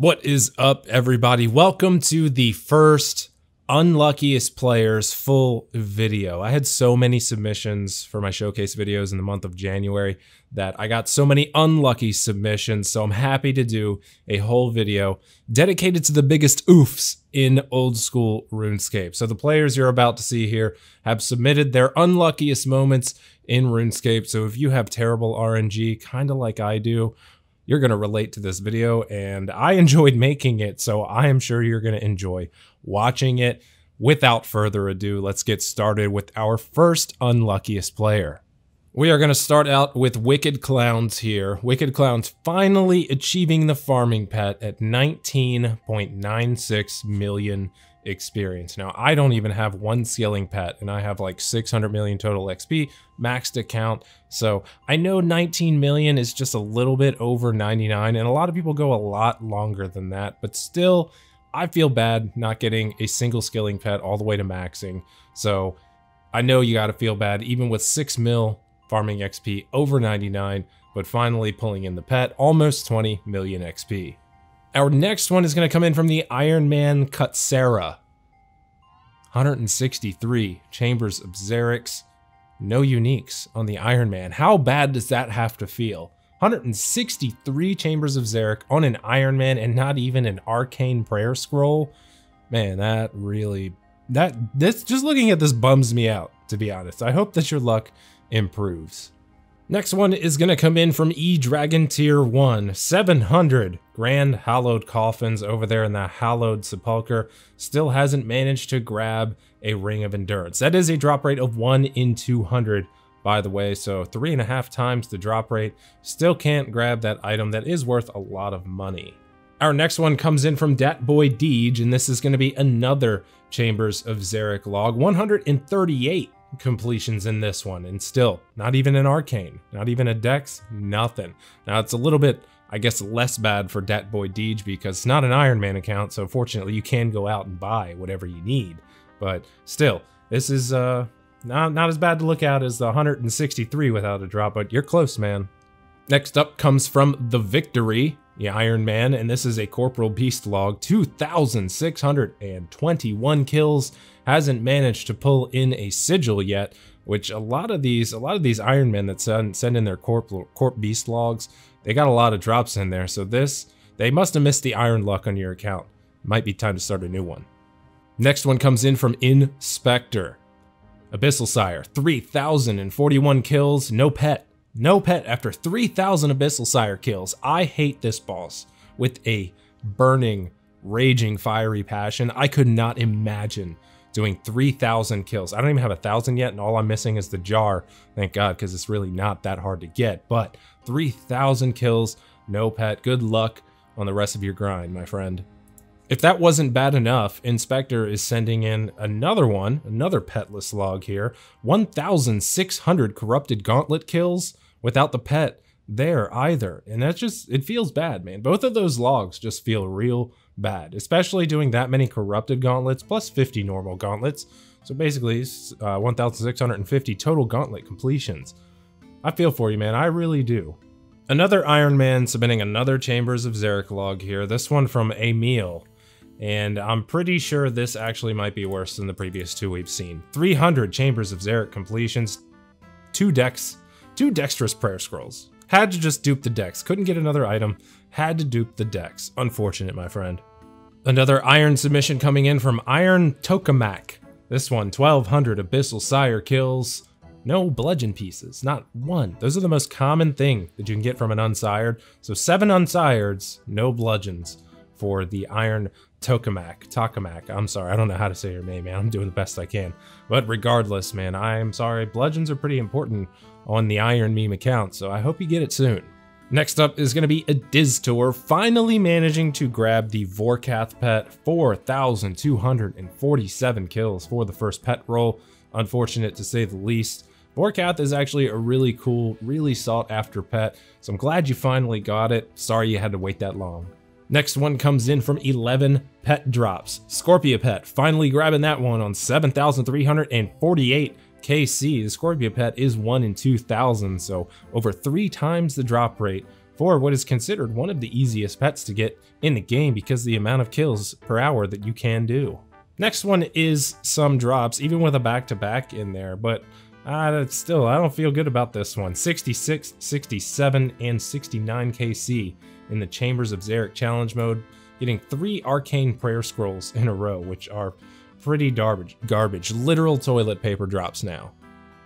What is up, everybody? Welcome to the first unluckiest players full video. I had so many submissions for my showcase videos in the month of January that I got so many unlucky submissions, so I'm happy to do a whole video dedicated to the biggest oofs in old school RuneScape. So the players you're about to see here have submitted their unluckiest moments in RuneScape. So if you have terrible RNG, kind of like I do, you're going to relate to this video and I enjoyed making it, so I am sure you're going to enjoy watching it. Without further ado, let's get started with our first unluckiest player. We are going to start out with Wicked Clowns here. Wicked Clowns finally achieving the farming pet at 19.96 million experience. Now, I don't even have one skilling pet, and I have like 600 million total XP, maxed account. So I know 19 million is just a little bit over 99, and a lot of people go a lot longer than that, but still, I feel bad not getting a single skilling pet all the way to maxing. So I know you gotta feel bad, even with 6 mil farming XP over 99, but finally pulling in the pet, almost 20 million XP. Our next one is going to come in from the Iron Man Kutsera. 163 Chambers of Xeric. No uniques on the Iron Man. How bad does that have to feel? 163 Chambers of Xeric on an Iron Man and not even an Arcane Prayer Scroll? Man, that really... That this just looking at this bums me out, to be honest. I hope that your luck improves. Next one is going to come in from E-Dragon Tier 1. 700 Grand Hallowed Coffins over there in the Hallowed Sepulchre. Still hasn't managed to grab a Ring of Endurance. That is a drop rate of 1 in 200, by the way, so three and a half times the drop rate. Still can't grab that item that is worth a lot of money. Our next one comes in from Datboy Deej, and this is going to be another Chambers of Xeric log. 138 completions in this one, and still, not even an arcane, not even a dex, nothing. Now it's a little bit, I guess, less bad for Datboy Deej because it's not an Iron Man account, so fortunately you can go out and buy whatever you need. But still, this is uh not, not as bad to look at as the 163 without a drop, but you're close, man. Next up comes from The Victory, the Iron Man, and this is a Corporal Beast log, 2,621 kills, hasn't managed to pull in a sigil yet, which a lot of these, a lot of these Iron Men that send, send in their Corp, Corp Beast logs, they got a lot of drops in there, so this, they must have missed the Iron Luck on your account. Might be time to start a new one. Next one comes in from Inspector. Abyssal Sire, 3,041 kills, no pet. No pet after 3,000 Abyssal Sire kills. I hate this boss with a burning, raging, fiery passion. I could not imagine doing 3,000 kills. I don't even have a thousand yet, and all I'm missing is the jar. Thank God, because it's really not that hard to get. But 3,000 kills, no pet. Good luck on the rest of your grind, my friend. If that wasn't bad enough, Inspector is sending in another one, another petless log here. 1,600 corrupted gauntlet kills without the pet there either. And that's just, it feels bad, man. Both of those logs just feel real bad, especially doing that many corrupted gauntlets plus 50 normal gauntlets. So basically, uh, 1,650 total gauntlet completions. I feel for you, man. I really do. Another Iron Man submitting another Chambers of Xeric log here. This one from Emil and I'm pretty sure this actually might be worse than the previous two we've seen. 300 Chambers of Xeric completions, two decks, two Dexterous Prayer Scrolls. Had to just dupe the decks, couldn't get another item, had to dupe the decks. Unfortunate, my friend. Another Iron submission coming in from Iron Tokamak. This one, 1200 Abyssal Sire kills, no bludgeon pieces, not one. Those are the most common thing that you can get from an unsired. So seven unsireds, no bludgeons for the Iron Tokamak. Tokamak. I'm sorry, I don't know how to say your name, man. I'm doing the best I can. But regardless, man, I'm sorry. Bludgeons are pretty important on the Iron Meme account, so I hope you get it soon. Next up is going to be a Tour, finally managing to grab the Vorkath pet. 4,247 kills for the first pet roll. Unfortunate to say the least. Vorkath is actually a really cool, really sought after pet, so I'm glad you finally got it. Sorry you had to wait that long. Next one comes in from 11 pet drops. Scorpia Pet, finally grabbing that one on 7,348 KC. The Scorpia Pet is 1 in 2,000, so over three times the drop rate for what is considered one of the easiest pets to get in the game because the amount of kills per hour that you can do. Next one is some drops, even with a back-to-back -back in there, but uh, still, I don't feel good about this one. 66, 67, and 69 KC in the Chambers of Xeric challenge mode, getting three Arcane Prayer Scrolls in a row, which are pretty garbage, garbage, literal toilet paper drops now.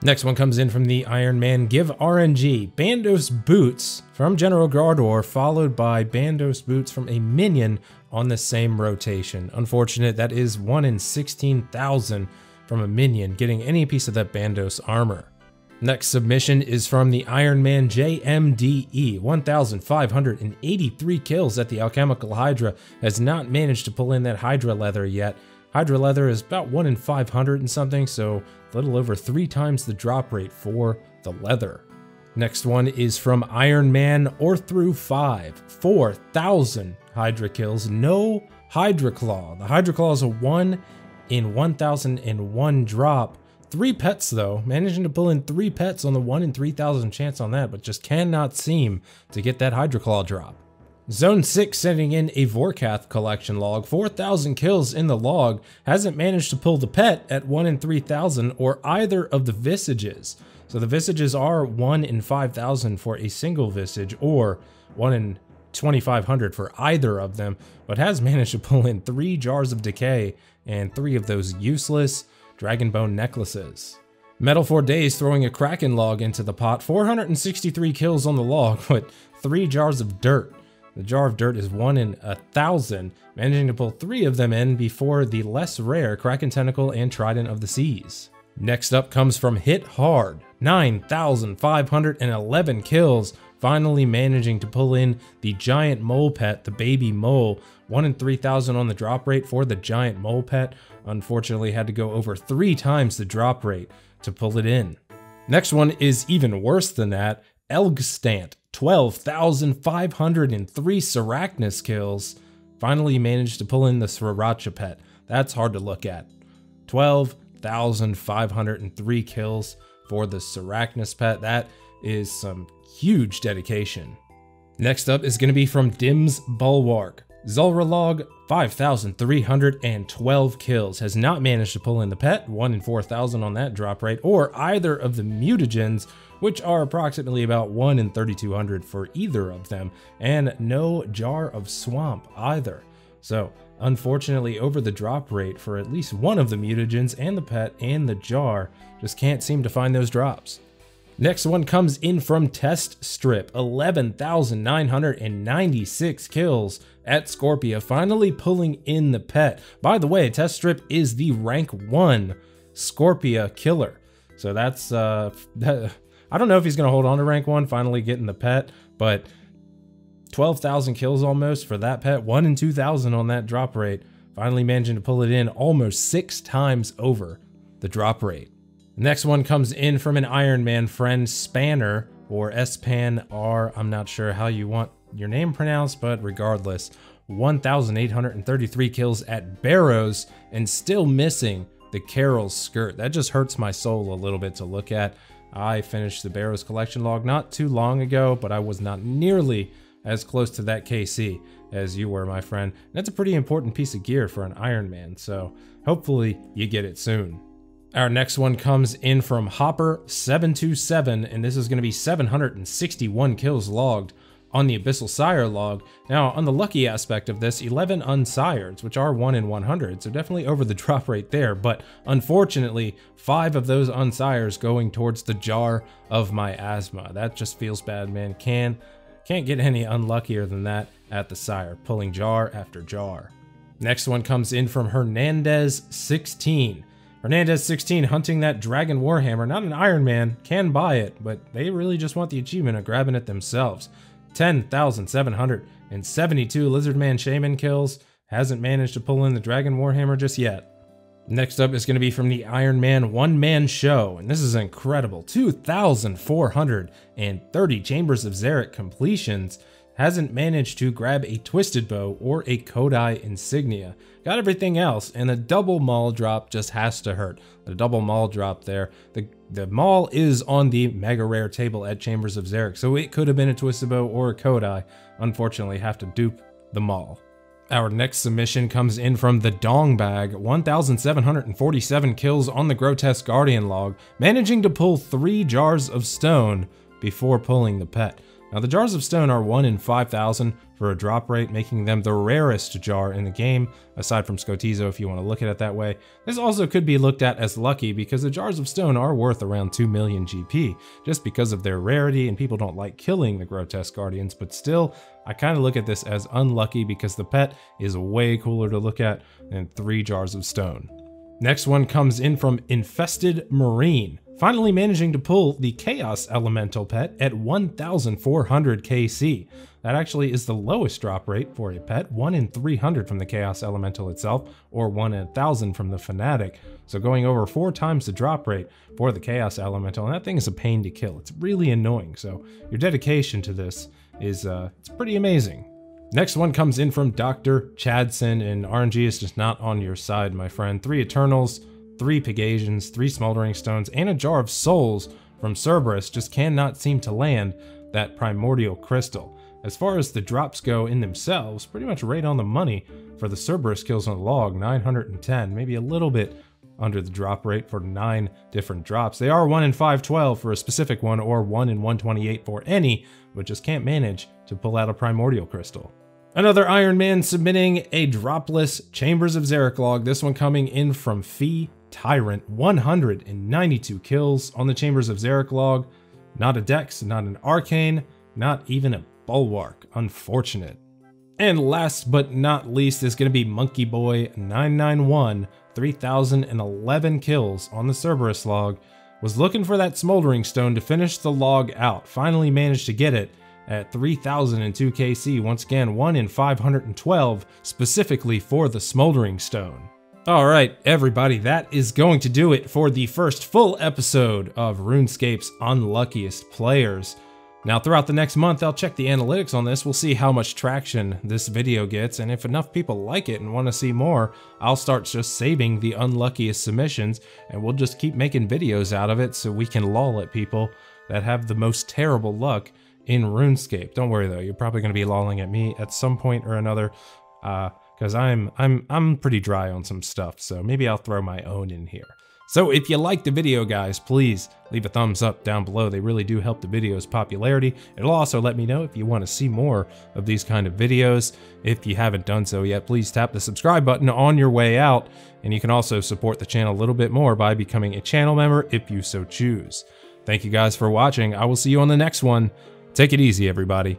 Next one comes in from the Iron Man Give RNG. Bandos Boots from General Graardor, followed by Bandos Boots from a minion on the same rotation. Unfortunate, that is 1 in 16,000 from a minion getting any piece of that Bandos armor. Next submission is from the Iron Man JMDE. 1,583 kills at the Alchemical Hydra has not managed to pull in that Hydra leather yet. Hydra leather is about 1 in 500 and something, so a little over 3 times the drop rate for the leather. Next one is from Iron Man or through 5. 4,000 Hydra kills, no Hydra Claw. The Hydra Claw is a 1 in 1001 drop. Three pets though, managing to pull in three pets on the 1 in 3000 chance on that, but just cannot seem to get that Hydra Claw drop. Zone 6 sending in a Vorkath collection log, 4,000 kills in the log, hasn't managed to pull the pet at 1 in 3,000 or either of the Visages. So the Visages are 1 in 5,000 for a single Visage or 1 in 2,500 for either of them, but has managed to pull in 3 Jars of Decay and 3 of those useless Dragonbone necklaces. Metal for Days throwing a Kraken log into the pot, 463 kills on the log, but 3 Jars of Dirt. The jar of dirt is one in a thousand, managing to pull three of them in before the less rare Kraken Tentacle and Trident of the Seas. Next up comes from Hit Hard, 9,511 kills, finally managing to pull in the giant mole pet, the baby mole. 1 in 3,000 on the drop rate for the giant mole pet. Unfortunately, had to go over three times the drop rate to pull it in. Next one is even worse than that. Elgstant, 12,503 Sarachnis kills. Finally managed to pull in the Sraracha pet. That's hard to look at. 12,503 kills for the Sarachnis pet. That is some huge dedication. Next up is going to be from Dim's Bulwark. Zulrah log, 5,312 kills, has not managed to pull in the pet, 1 in 4,000 on that drop rate, or either of the mutagens, which are approximately about 1 in 3,200 for either of them, and no Jar of Swamp either. So, unfortunately, over the drop rate for at least one of the mutagens and the pet and the jar, just can't seem to find those drops. Next one comes in from Test Strip, 11,996 kills at Scorpia, finally pulling in the pet. By the way, Test Strip is the rank 1 Scorpia killer. So that's, uh, that, I don't know if he's going to hold on to rank 1, finally getting the pet, but 12,000 kills almost for that pet, 1 in 2,000 on that drop rate, finally managing to pull it in almost 6 times over the drop rate. Next one comes in from an Iron Man friend, Spanner, or S-Pan R. I'm not sure how you want your name pronounced, but regardless, 1,833 kills at Barrows and still missing the Karil's skirt. That just hurts my soul a little bit to look at. I finished the Barrows collection log not too long ago, but I was not nearly as close to that KC as you were, my friend. That's a pretty important piece of gear for an Iron Man, so hopefully you get it soon. Our next one comes in from Hopper727, and this is going to be 761 kills logged on the Abyssal Sire log. Now, on the lucky aspect of this, 11 unsires, which are 1 in 100, so definitely over the drop rate there, but unfortunately, 5 of those unsires going towards the jar of miasma. That just feels bad, man. Can, can't get any unluckier than that at the sire, pulling jar after jar. Next one comes in from Hernandez16. Hernandez 16 hunting that Dragon Warhammer, not an Iron Man, can buy it, but they really just want the achievement of grabbing it themselves. 10,772 Lizardman Shaman kills, hasn't managed to pull in the Dragon Warhammer just yet. Next up is going to be from the Iron Man one man show, and this is incredible 2,430 Chambers of Xeric completions hasn't managed to grab a Twisted Bow or a Kodai Insignia. Got everything else, and a double Maul drop just has to hurt. The double Maul drop there. The, the Maul is on the Mega Rare table at Chambers of Xeric, so it could have been a Twisted Bow or a Kodai. Unfortunately, have to dupe the Maul. Our next submission comes in from the Dong Bag, 1,747 kills on the Grotesque Guardian log, managing to pull three jars of stone before pulling the pet. Now the jars of stone are 1 in 5,000 for a drop rate, making them the rarest jar in the game, aside from Skotizo if you want to look at it that way. This also could be looked at as lucky because the jars of stone are worth around 2 million GP, just because of their rarity and people don't like killing the Grotesque Guardians, but still, I kind of look at this as unlucky because the pet is way cooler to look at than 3 jars of stone. Next one comes in from Infested Marine finally managing to pull the Chaos Elemental pet at 1400 KC. That actually is the lowest drop rate for a pet, 1 in 300 from the Chaos Elemental itself, or 1 in 1000 from the Fanatic. So going over 4 times the drop rate for the Chaos Elemental, and that thing is a pain to kill. It's really annoying, so your dedication to this is uh, it's pretty amazing. Next one comes in from Dr. Chadson, and RNG is just not on your side, my friend. Three Eternals, three Pegasians, three Smoldering Stones, and a Jar of Souls from Cerberus just cannot seem to land that Primordial Crystal. As far as the drops go in themselves, pretty much right on the money for the Cerberus kills on the log, 910, maybe a little bit under the drop rate for nine different drops. They are 1 in 512 for a specific one or 1 in 128 for any, but just can't manage to pull out a Primordial Crystal. Another Iron Man submitting a dropless Chambers of Xeric log, this one coming in from Fee Tyrant, 192 kills on the Chambers of Xeric log. Not a Dex, not an Arcane, not even a Bulwark. Unfortunate. And last but not least is going to be Monkey Boy 991, 3011 kills on the Cerberus log. Was looking for that Smoldering Stone to finish the log out. Finally managed to get it at 3002 KC. Once again, 1 in 512 specifically for the Smoldering Stone. Alright, everybody, that is going to do it for the first full episode of RuneScape's Unluckiest Players. Now, throughout the next month, I'll check the analytics on this. We'll see how much traction this video gets, and if enough people like it and want to see more, I'll start just saving the unluckiest submissions, and we'll just keep making videos out of it so we can lull at people that have the most terrible luck in RuneScape. Don't worry though, you're probably going to be lolling at me at some point or another. Uh, because I'm I'm I'm pretty dry on some stuff, so maybe I'll throw my own in here. So if you liked the video, guys, please leave a thumbs up down below. They really do help the video's popularity. It'll also let me know if you want to see more of these kind of videos. If you haven't done so yet, please tap the subscribe button on your way out. And you can also support the channel a little bit more by becoming a channel member if you so choose. Thank you guys for watching. I will see you on the next one. Take it easy, everybody.